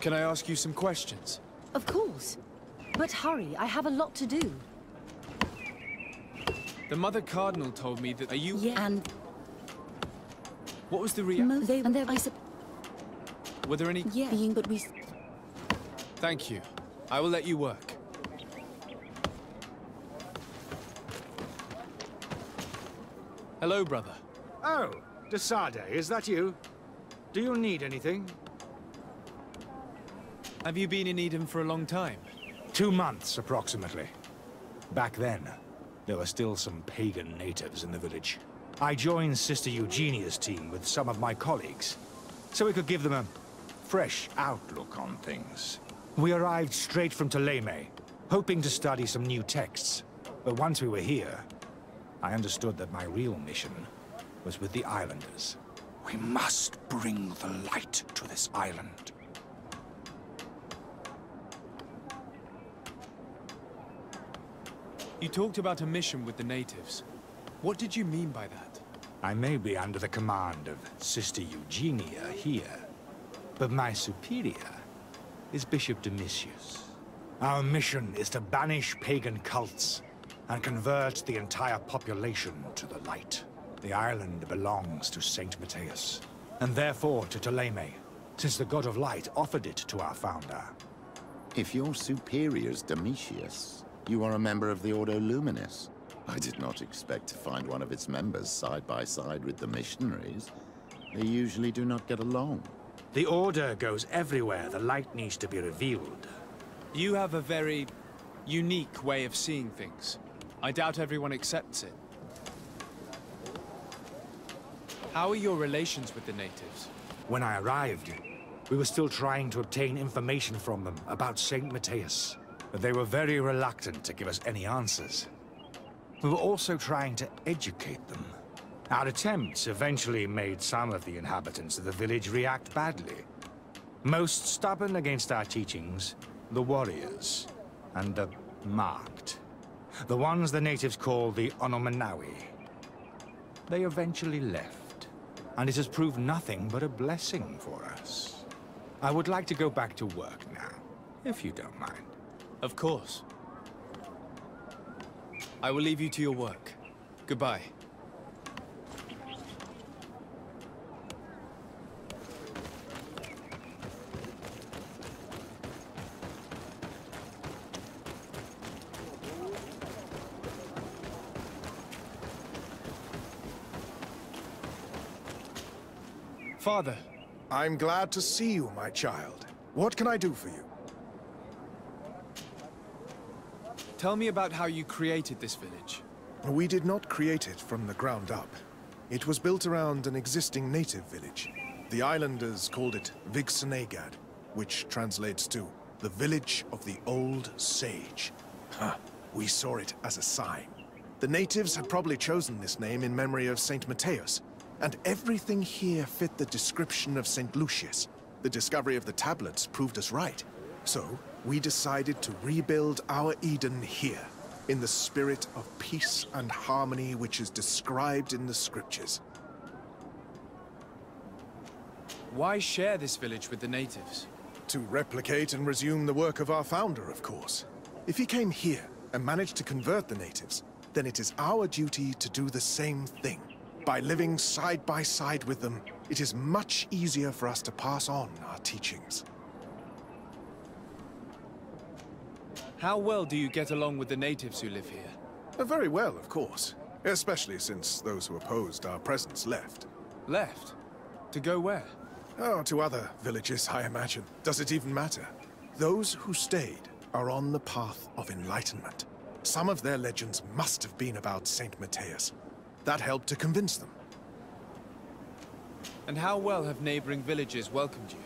Can I ask you some questions? Of course. But hurry, I have a lot to do. The Mother Cardinal told me that... Are you... Yeah. And What was the reaction? mo- they, and there, I sup- Were there any... yeah. being, but we. Thank you. I will let you work. Hello, brother. Oh, De Sardet, is that you? Do you need anything? Have you been in Eden for a long time? Two months, approximately. Back then, there were still some pagan natives in the village. I joined Sister Eugenia's team with some of my colleagues, so we could give them a fresh outlook on things. We arrived straight from Thélème, hoping to study some new texts. But once we were here, I understood that my real mission was with the Islanders. We must bring the light to this island. You talked about a mission with the natives. What did you mean by that? I may be under the command of Sister Eugenia here, but my superior is Bishop Domitius. Our mission is to banish pagan cults and convert the entire population to the light. The island belongs to Saint Matthias, and therefore to Thélème, since the God of Light offered it to our founder. If your superior's Domitius, you are a member of the Ordo Luminis. I did not expect to find one of its members side by side with the missionaries. They usually do not get along. The Order goes everywhere the light needs to be revealed. You have a very unique way of seeing things. I doubt everyone accepts it. How are your relations with the natives? When I arrived, we were still trying to obtain information from them about St. Matthias, but they were very reluctant to give us any answers. We were also trying to educate them. Our attempts eventually made some of the inhabitants of the village react badly. Most stubborn against our teachings, the warriors, and the marked. The ones the natives call the Onol Manawi. They eventually left, and it has proved nothing but a blessing for us. I would like to go back to work now, if you don't mind. Of course. I will leave you to your work. Goodbye. Father, I'm glad to see you, my child. What can I do for you? Tell me about how you created this village. We did not create it from the ground up. It was built around an existing native village. The islanders called it Vixenagad, which translates to the village of the old sage. Huh. We saw it as a sign. The natives had probably chosen this name in memory of Saint Matthias, and everything here fit the description of Saint Lucius. The discovery of the tablets proved us right. So, we decided to rebuild our Eden here, in the spirit of peace and harmony which is described in the scriptures. Why share this village with the natives? To replicate and resume the work of our founder, of course. If he came here and managed to convert the natives, then it is our duty to do the same thing. By living side by side with them, it is much easier for us to pass on our teachings. How well do you get along with the natives who live here? Uh, Very well, of course. Especially since those who opposed our presence left. Left? To go where? Oh, to other villages, I imagine. Does it even matter? Those who stayed are on the path of enlightenment. Some of their legends must have been about Saint Matthias. That helped to convince them. And how well have neighboring villages welcomed you?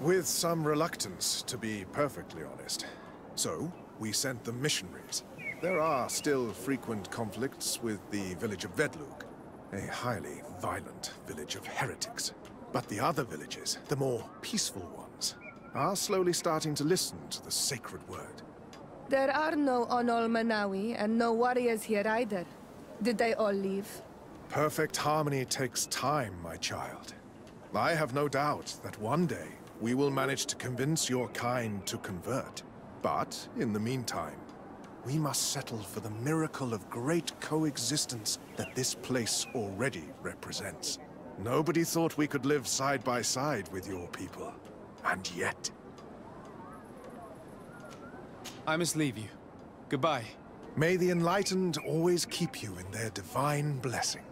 With some reluctance, to be perfectly honest. So, we sent them missionaries. There are still frequent conflicts with the village of Vedlug, a highly violent village of heretics. But the other villages, the more peaceful ones, are slowly starting to listen to the sacred word. There are no Onol Manawi and no warriors here either. Did they all leave? Perfect harmony takes time, my child. I have no doubt that one day we will manage to convince your kind to convert. But, in the meantime, we must settle for the miracle of great coexistence that this place already represents. Nobody thought we could live side by side with your people. And yet... I must leave you. Goodbye. May the Enlightened always keep you in their divine blessing.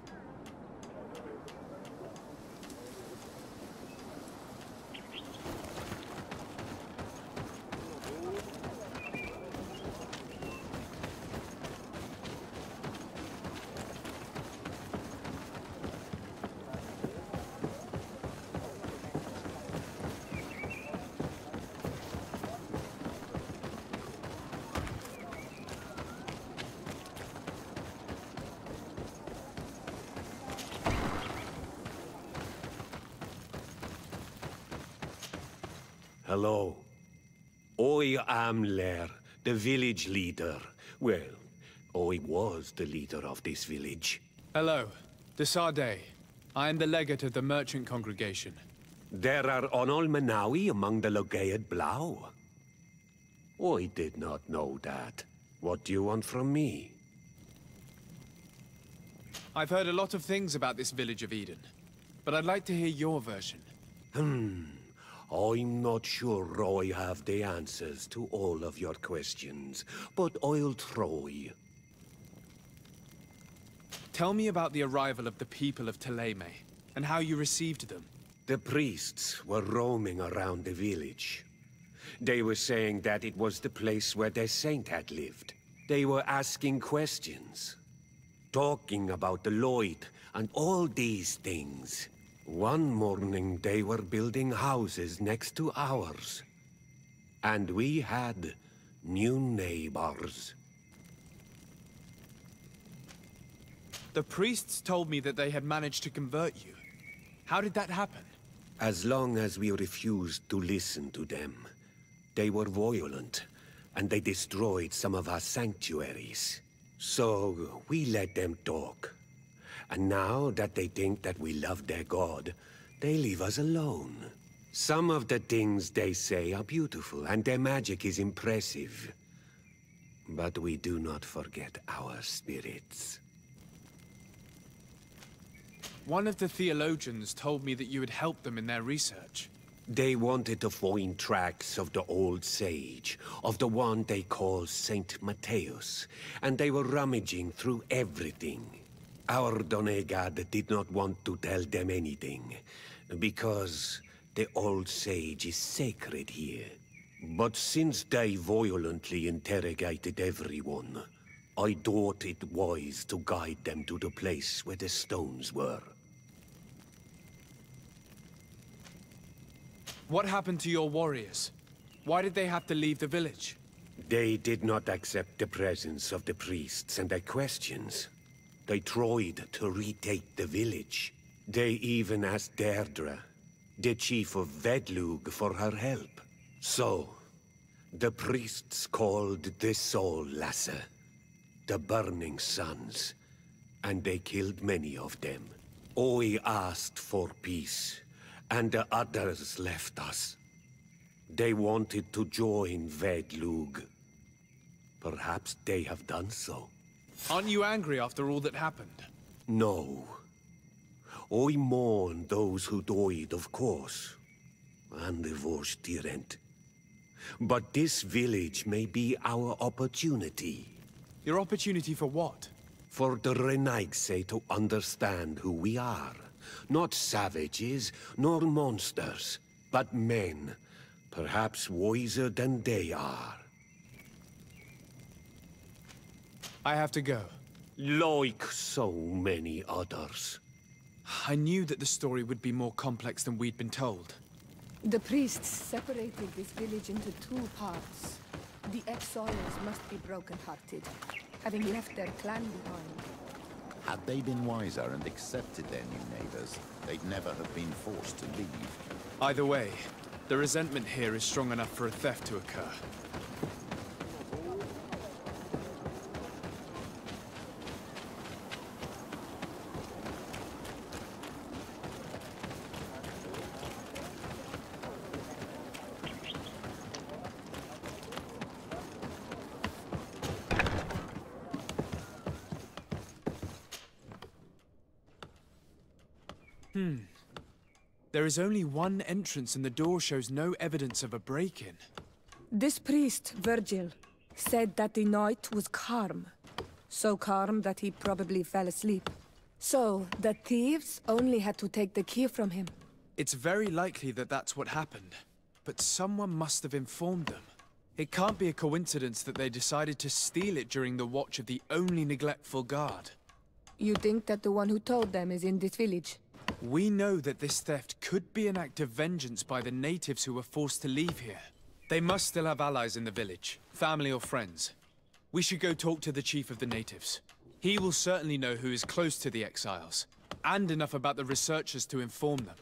Hello. I am Lair, the village leader. Well, I was the leader of this village. Hello. De Sardet. I am the legate of the merchant congregation. There are Onol Manawi among the Logaed Blau. I did not know that. What do you want from me? I've heard a lot of things about this village of Eden, but I'd like to hear your version. Hmm. I'm not sure I have the answers to all of your questions, but I'll try. Tell me about the arrival of the people of Thélème, and how you received them. The priests were roaming around the village. They were saying that it was the place where their saint had lived. They were asking questions, talking about the Lloyd and all these things. One morning they were building houses next to ours. And we had new neighbors. The priests told me that they had managed to convert you. How did that happen? As long as we refused to listen to them, they were violent, and they destroyed some of our sanctuaries. So, we let them talk. And now that they think that we love their god, they leave us alone. Some of the things they say are beautiful, and their magic is impressive. But we do not forget our spirits. One of the theologians told me that you had helped them in their research. They wanted to find tracks of the old sage, of the one they call Saint Matthias, and they were rummaging through everything. Our Donegad did not want to tell them anything, because the old sage is sacred here. But since they violently interrogated everyone, I thought it wise to guide them to the place where the stones were. What happened to your warriors? Why did they have to leave the village? They did not accept the presence of the priests and their questions. They tried to retake the village. They even asked Deirdre, the chief of Vedlug, for her help. So, the priests called the Soul Lasser, the Burning Sons, and they killed many of them. Oi asked for peace, and the others left us. They wanted to join Vedlug. Perhaps they have done so. Aren't you angry after all that happened? No. I mourn those who died, of course. And the Vorstyrent. But this village may be our opportunity. Your opportunity for what? For the Renaigse to understand who we are. Not savages, nor monsters, but men. Perhaps wiser than they are. I have to go. Like so many others. I knew that the story would be more complex than we'd been told. The priests separated this village into two parts. The exiles must be broken-hearted, having left their clan behind. Had they been wiser and accepted their new neighbors, they'd never have been forced to leave. Either way, the resentment here is strong enough for a theft to occur. Hmm. There is only one entrance and the door shows no evidence of a break-in. This priest, Virgil, said that the night was calm. So calm that he probably fell asleep. So, the thieves only had to take the key from him. It's very likely that that's what happened. But someone must have informed them. It can't be a coincidence that they decided to steal it during the watch of the only neglectful guard. You think that the one who told them is in this village? We know that this theft could be an act of vengeance by the natives who were forced to leave here. They must still have allies in the village, family or friends. We should go talk to the chief of the natives. He will certainly know who is close to the exiles, and enough about the researchers to inform them.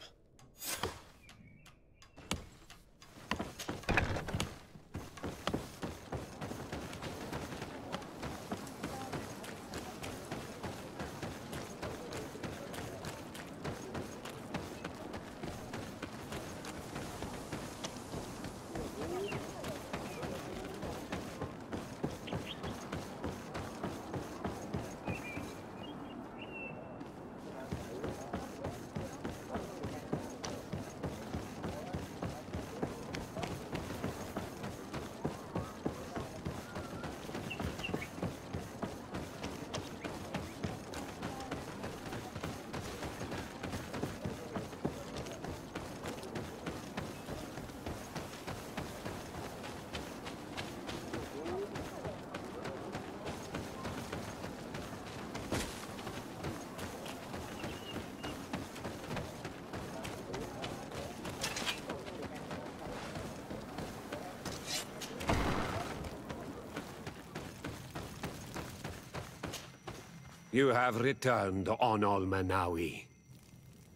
You have returned Onol Manawi.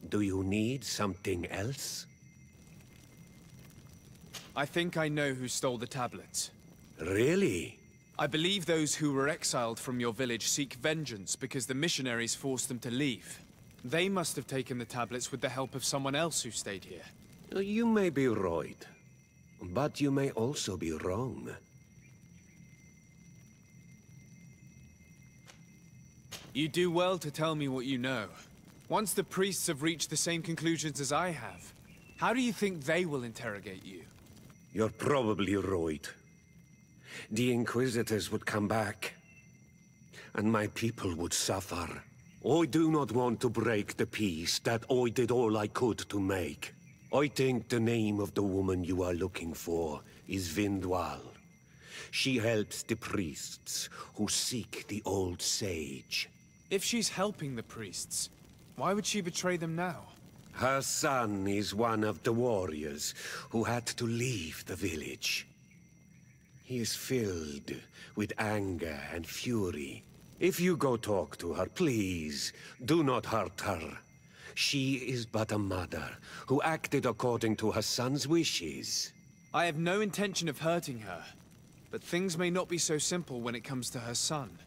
Do you need something else? I think I know who stole the tablets. Really? I believe those who were exiled from your village seek vengeance because the missionaries forced them to leave. They must have taken the tablets with the help of someone else who stayed here. You may be right, but you may also be wrong. You do well to tell me what you know. Once the priests have reached the same conclusions as I have, how do you think they will interrogate you? You're probably right. The Inquisitors would come back, and my people would suffer. I do not want to break the peace that I did all I could to make. I think the name of the woman you are looking for is Vindwal. She helps the priests who seek the old sage. If she's helping the priests, why would she betray them now? Her son is one of the warriors who had to leave the village. He is filled with anger and fury. If you go talk to her, please, do not hurt her. She is but a mother who acted according to her son's wishes. I have no intention of hurting her, but things may not be so simple when it comes to her son.